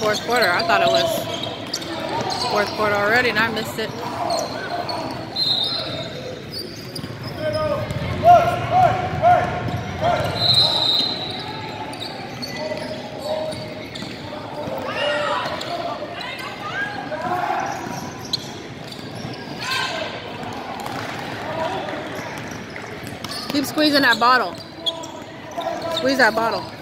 Fourth quarter. I thought it was fourth quarter already and I missed it. Keep squeezing that bottle. Squeeze that bottle.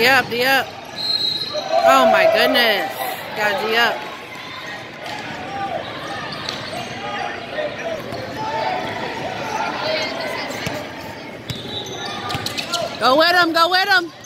D up, D up. Oh my goodness. Got D up. Go with him, go with him.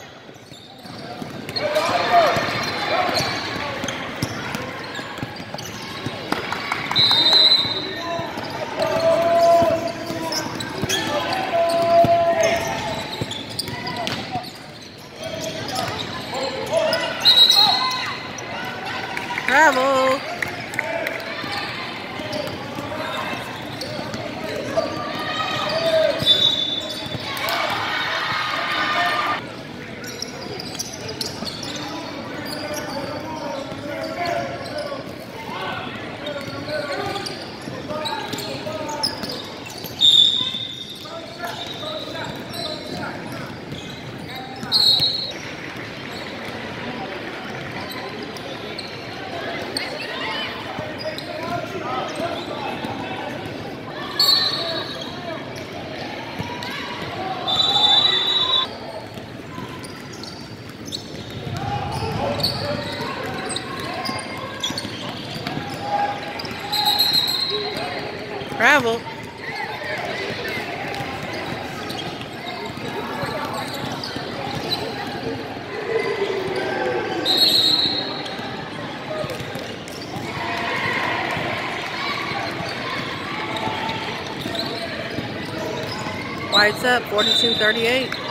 Travel. White's up, 42-38.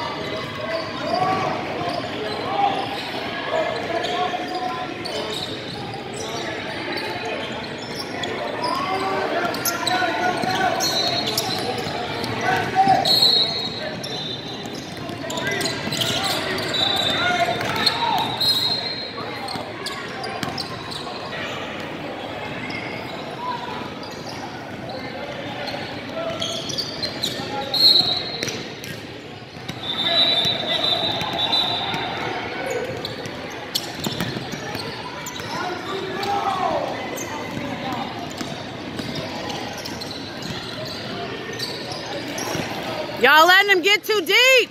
Y'all letting him get too deep.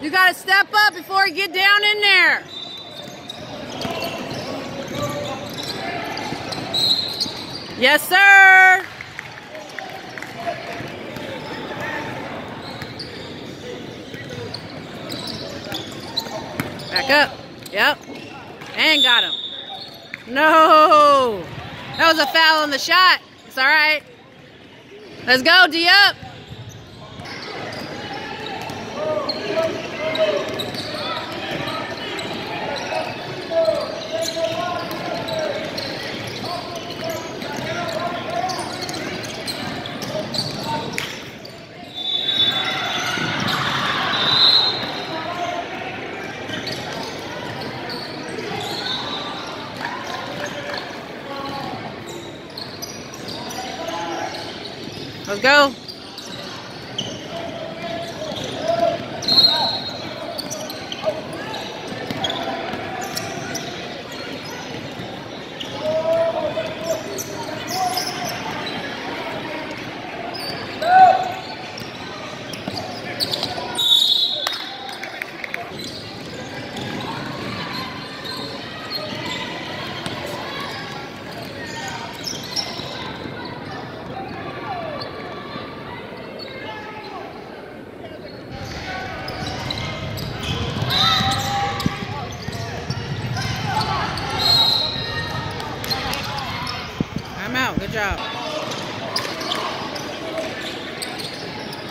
You gotta step up before he get down in there. Yes, sir. Back up. Yep. And got him. No. That was a foul on the shot. It's all right. Let's go, D up. Let's go.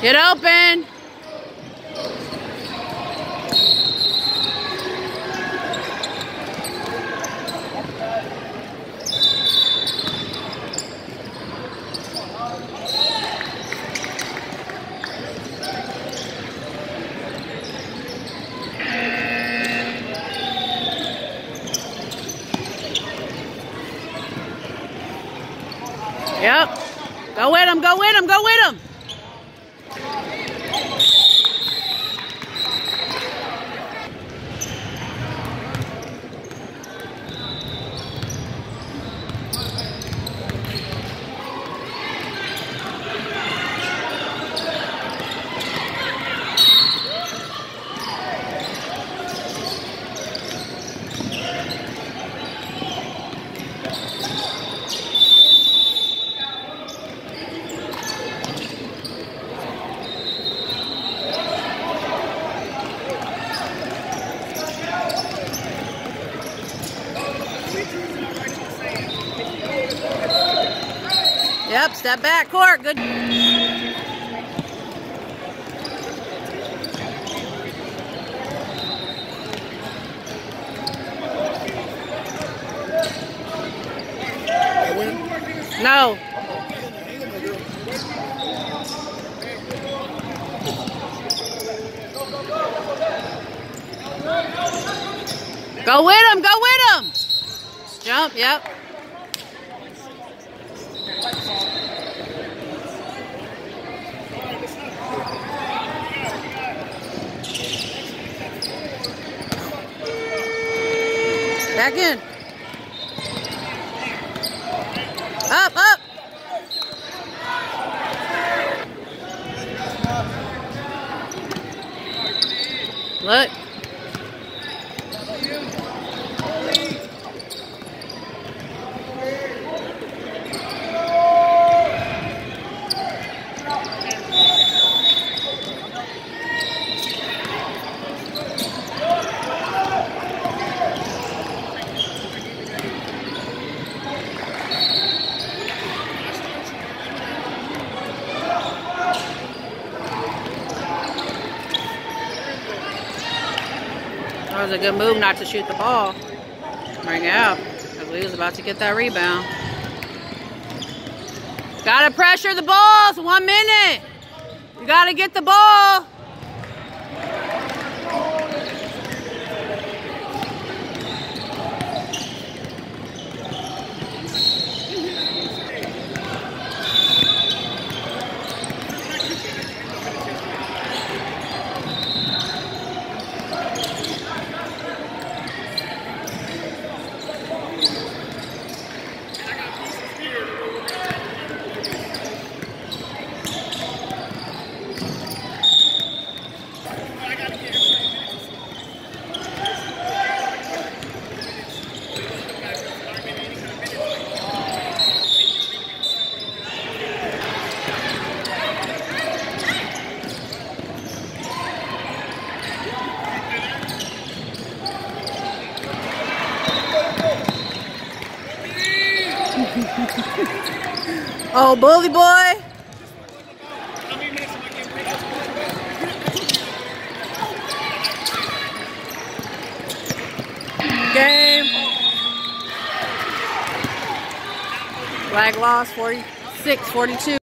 Get open. Yep. Go with him, go with him, go with him. Yep, step back, court. Good. No. Go with him, go with him. Jump, yep. Back in. Up, up. Look. Was a good move not to shoot the ball. Bring it out. Because we was about to get that rebound. Gotta pressure the balls. One minute. You gotta get the ball. oh, bully boy. Game. Flag loss 46 42.